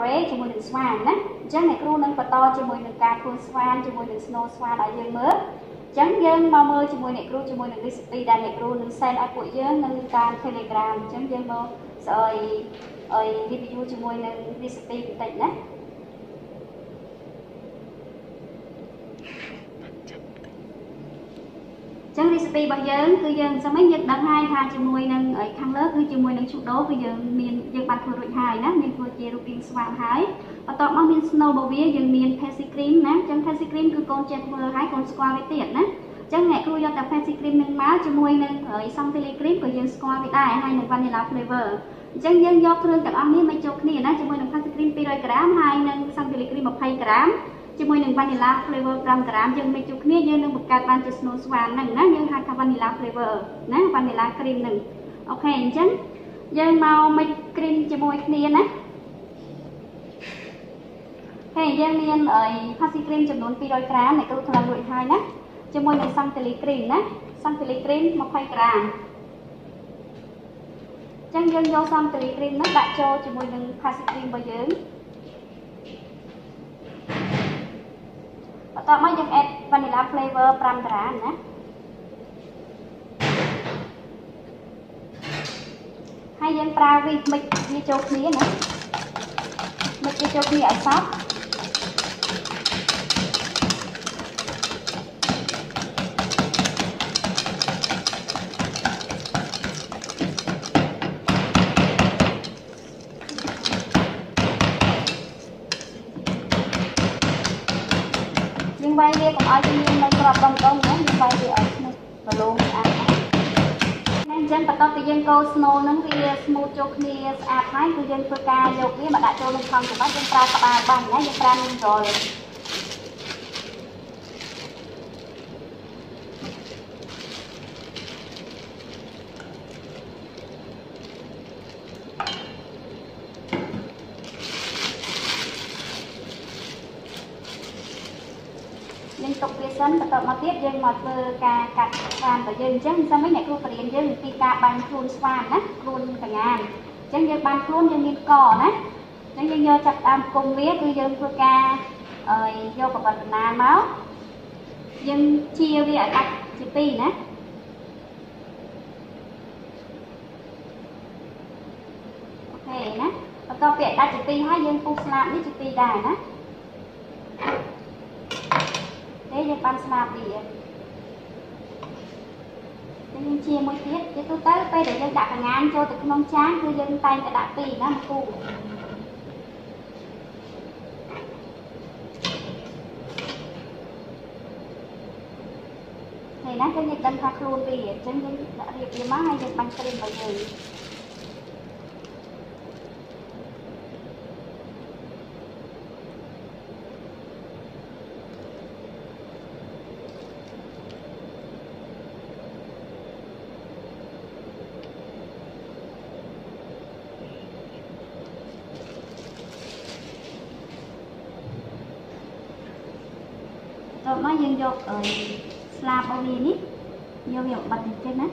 array ជាមួយនឹងស្វានណាអញ្ចឹងអ្នកគ្រូនឹងបន្តជាមួយនឹងការធ្វើស្វានជាមួយនឹង snow ស្វានឲ្យយើងមើលអញ្ចឹងយើងមកមើលជាមួយអ្នកគ្រូជាមួយនឹង recipe ដែលអ្នកគ្រូនឹង send ឲ្យពួកយើងនៅតាម Telegram អញ្ចឹងយើងមកស្អីអី review ជាមួយនឹង recipe បន្តិចណា ចឹង recipe របស់យើងគឺយើងសមិញយើងដឹងហើយថាជាមួយនឹងខាងលើគឺជាមួយនឹងឈូដូគឺយើងមានយើងបានធ្វើរួចហើយណាមានធ្វើជារូបរាងស្វាមហើយបន្ទាប់មកមាន snow របស់វាយើងមាន passy cream ណាចឹង passy cream គឺកូនចេះធ្វើហើយកូនស្គាល់វាទៀតណាចឹងអ្នកគ្រូយកតែ passy cream នឹងមកជាមួយនឹងសង់ chili cream ក៏យើងស្គាល់វាដែរហើយនឹង vanilla flavor អញ្ចឹងយើងយកគ្រឿងទាំងអស់នេះមកចូលគ្នាណាជាមួយនឹង passy cream 200ក្រាមហើយនឹងសង់ chili cream 20ក្រាម ជាមួយនឹង vanilla flavor 5ក្រាមយើងមិចជួបគ្នាយើងនឹងបង្កើតបានជា snow swan ហ្នឹងណាយើងហៅថា vanilla flavor ណា vanilla cream ហ្នឹងអូខេអញ្ចឹងយើងមកមិច cream ជាមួយគ្នាណាហើយយើងមានអី passy cream ចំនួន200ក្រាមអ្នកគ្រូថ្លៃរួចហើយណាជាមួយនឹង santilli cream ណា santilli cream 20ក្រាមចឹងយើងយក santilli cream ហ្នឹងដាក់ចូលជាមួយនឹង passy cream របស់យើង បន្ទាប់មកយើង add vanilla flavor 5ក្រាមណាហើយយើងប្រើវាមិចវាចូលគ្នាណាមិចវាចូលគ្នាឲ្យសព្វ វាយវាកុំឲ្យវាមាននៅក្របដងដងណាយើងវាយវាឲ្យស្មុះប្រឡងស្អាតហើយអញ្ចឹងបន្ទាប់ពីយើងកូរ snow ហ្នឹងវា smooth ចូលគ្នាស្អាតហើយគឺយើងធ្វើការយកវាមកដាក់ចូលក្នុងថង់ច្បាស់យើងប្រើក្បាលបាញ់ណាយើងប្រើ mineral យើងទុកវាសិនបន្ទាប់មកទៀតយើងមកធ្វើការកាត់ស្វានរបស់យើងអញ្ចឹងសិនវិញអ្នកគ្រូបរៀនយើងអំពីការបាញ់ខ្លួនស្វានណាខ្លួនកញ្ញាអញ្ចឹងយើងបាញ់ខ្លួនយើងមានកណាអញ្ចឹងយើងយកចាប់តាមគុំវាគឺយើងធ្វើការយកបបិទ្ធនាមកយើងជាវាឲ្យដាច់ជាពីរណាអូខេណាបន្ទាប់ពីដាច់ជាពីរហើយយើងពុះស្លាបនេះជាពីរដែរណា ទេយើងបានស្លាប់វាយើងជាមួយទៀតជាទូទៅពេលដែលយើងដាក់កងានចូលទៅក្នុងចានគឺយើងតែងតែដាក់ពីរណាមកគូហើយណាគឺយើងដឹងថាខ្លួនវាអញ្ចឹងយើងដាក់រៀបវាមកហើយយើងបាញ់គ្រីមរបស់យើង តមកយើងយកស្លាបរបស់វានេះយកវាបិទទៅចេញណា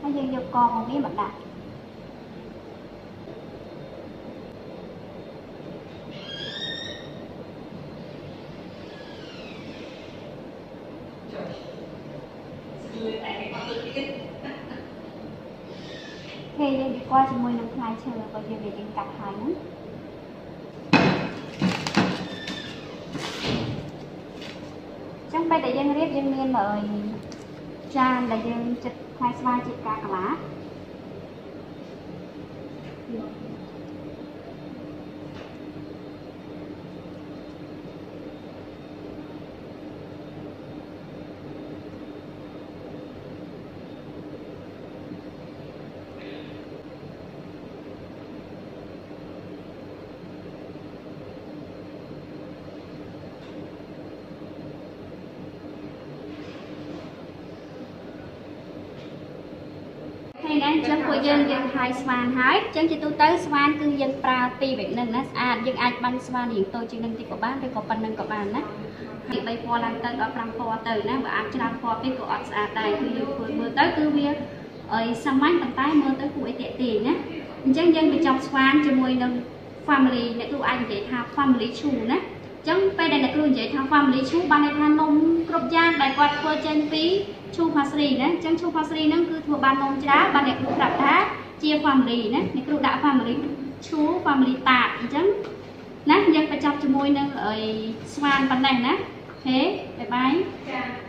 ហើយយើងយកកងរបស់វាមកដាក់ ហេយើងវាគាត់ជាមួយនឹងផ្លែឈើរបស់យើងដែលយើងកាត់ហើយហ្នឹងចឹងពេលដែលយើងរៀបយើងមានចានដែលយើងចិត្តផ្លែស្វាយជាការកន្លាណា អញ្ចឹងពួកយើងយើងហើយស្វានហើយអញ្ចឹងជាទូទៅស្វានគឺយើងប្រើពីរបែបហ្នឹងណាស្អាតយើងអាចបាញ់ស្វានរៀងតូចជាងនឹងតិចក៏បានឬក៏ប៉ុណ្្នឹងក៏បានណាពី3ពណ៌ឡើងទៅដល់5ពណ៌ទៅណាបើអាចច្រើនពណ៌ពេកក៏អត់ស្អាតដែរគឺយើងធ្វើមើលទៅគឺវាអីសាមញ្ញប៉ុន្តែមើលទៅគួរឲ្យទាក់ទាញណាអញ្ចឹងយើងបញ្ចប់ស្វានជាមួយនឹង family អ្នកគ្រូអាចនិយាយថា family ឈូណា ចឹងពេលដែលអ្នកគ្រូនិយាយថា family ឈូបានន័យថានំគ្រប់យ៉ាងដែលគាត់ធ្វើចេញពីchoux pastry ណាចឹង choux pastry ហ្នឹងគឺធ្វើបាននំច្រើនបានអ្នកគ្រូប្រាប់ថាជា family ណាអ្នកគ្រូដាក់ family ឈូ family តាអញ្ចឹងណាយើងបញ្ចប់ជាមួយនឹងអី swan ប៉ុណ្ណេះណា okay bye bye ចា